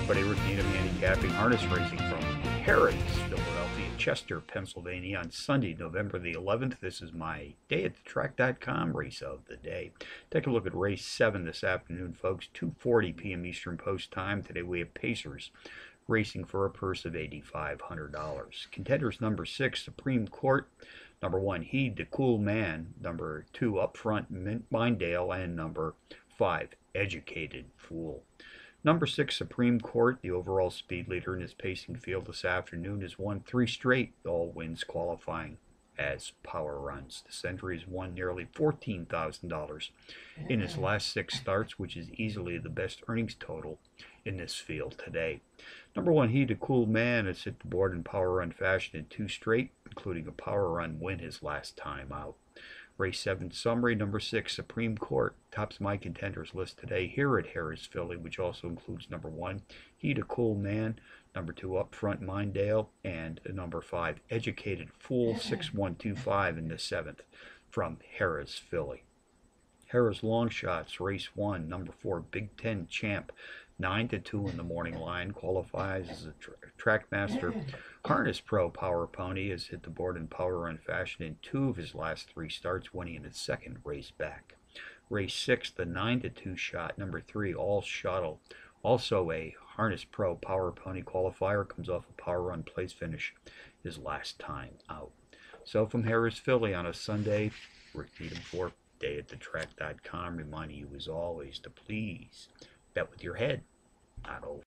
everybody. Rick Needham handicapping harness racing from Harrah's, Philadelphia, Chester, Pennsylvania on Sunday, November the 11th. This is my day at the track.com race of the day. Take a look at race 7 this afternoon, folks. 2.40 p.m. Eastern Post Time. Today we have Pacers racing for a purse of $8,500. Contenders number 6, Supreme Court. Number 1, Heed the Cool Man. Number 2, Upfront Mindale. And number 5, Educated Fool. Number six, Supreme Court, the overall speed leader in his pacing field this afternoon, has won three straight all wins qualifying as power runs. The Century has won nearly $14,000 in his last six starts, which is easily the best earnings total in this field today. Number one, Heed the Cool Man has hit the board in power run fashion in two straight, including a power run win his last time out. Race 7 summary number 6 Supreme Court tops my contenders list today here at Harrah's Philly, which also includes number 1 Heed a Cool Man, number 2 Upfront Mindale, and number 5 Educated Fool 6125 in the 7th from Harrah's Philly. Harrah's Long Shots, race 1, number 4 Big Ten Champ, 9 to 2 in the morning line, qualifies as a tra Trackmaster Harness Pro Power Pony has hit the board in power run fashion in two of his last three starts, winning in its second race back. Race 6, the 9 to 2 shot, number 3, All Shuttle. Also a Harness Pro Power Pony qualifier, comes off a power run place finish his last time out. So from Harrah's Philly on a Sunday, Rick Needham for day at the track.com, reminding you as always to please bet with your head, not over.